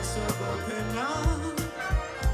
voice of opinion.